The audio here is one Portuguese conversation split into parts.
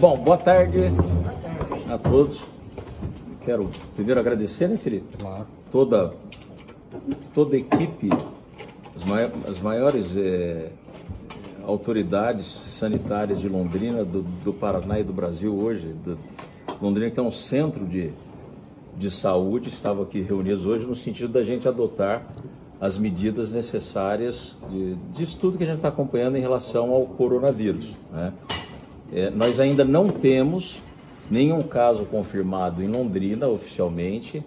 Bom, boa tarde a todos. Quero primeiro agradecer, né, Felipe? Claro. Toda, toda a equipe, as, mai as maiores é, autoridades sanitárias de Londrina, do, do, Paraná e do Brasil hoje. Do, Londrina, que é um centro de, de saúde, estavam aqui reunidos hoje no sentido da gente adotar as medidas necessárias de, de tudo que a gente está acompanhando em relação ao coronavírus. Né? É, nós ainda não temos nenhum caso confirmado em Londrina oficialmente,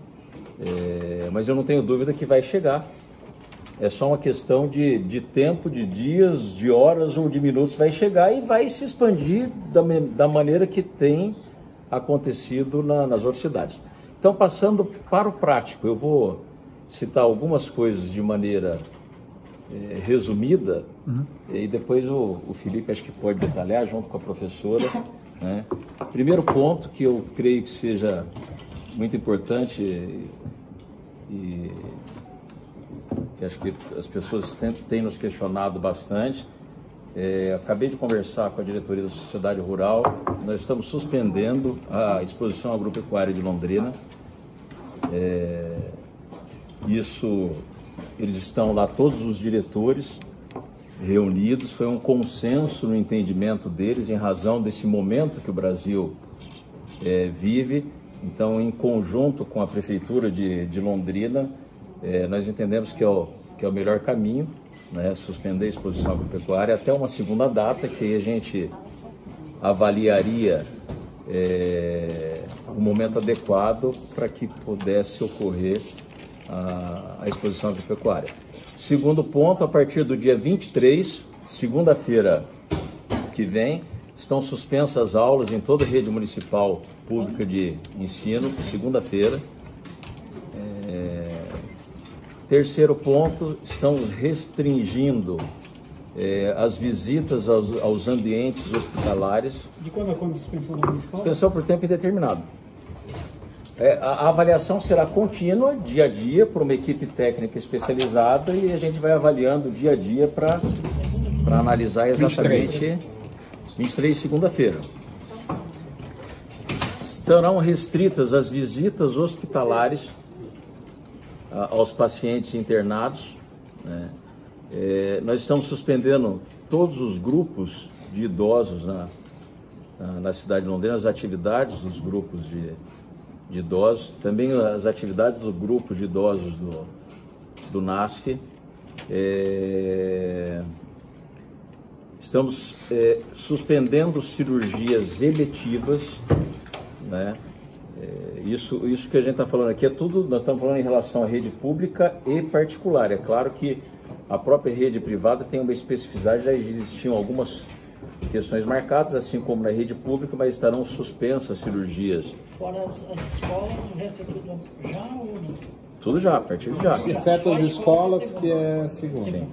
é, mas eu não tenho dúvida que vai chegar. É só uma questão de, de tempo, de dias, de horas ou de minutos, vai chegar e vai se expandir da, da maneira que tem acontecido na, nas outras cidades. Então, passando para o prático, eu vou citar algumas coisas de maneira é, resumida uhum. e depois o, o, Felipe acho que pode detalhar junto com a professora. Né? Primeiro ponto que eu creio que seja muito importante e, e que acho que as pessoas têm, têm nos questionado bastante. É, acabei de conversar com a diretoria da Sociedade Rural. Nós estamos suspendendo a exposição agropecuária de Londrina. É, isso, eles estão lá, todos os diretores reunidos, foi um consenso no entendimento deles em razão desse momento que o Brasil é, vive. Então, em conjunto com a Prefeitura de, de Londrina, é, nós entendemos que é, o, que é o melhor caminho, né, suspender a exposição agropecuária até uma segunda data que a gente avaliaria é, o momento adequado para que pudesse ocorrer a, a exposição agropecuária. Segundo ponto, a partir do dia 23, segunda-feira que vem, estão suspensas as aulas em toda a rede municipal pública de ensino, segunda-feira. É... Terceiro ponto, estão restringindo é, as visitas aos, aos, ambientes hospitalares. De quando a quando suspensão municipal? Suspensão por tempo indeterminado. É, a, avaliação será contínua, dia a dia, por uma equipe técnica especializada e a gente vai avaliando dia a dia para analisar exatamente 23, 23 segunda-feira. Serão restritas as visitas hospitalares a, aos pacientes internados. Né? É, nós estamos suspendendo todos os grupos de idosos na, na, na cidade de Londrina, as atividades dos grupos de de idosos, também as atividades do grupo de idosos do, do NASF. É, estamos é, suspendendo cirurgias eletivas, né? É, isso, isso que a gente está falando aqui é tudo, nós estamos falando em relação à rede pública e particular. É claro que a própria rede privada tem uma especificidade, já existiam algumas questões marcadas, assim como na rede pública, mas estarão suspensas cirurgias. Fora as, as escolas, o resto é tudo já ou não? Tudo já, a partir de já. Exceto as escolas, que é segunda. Sim.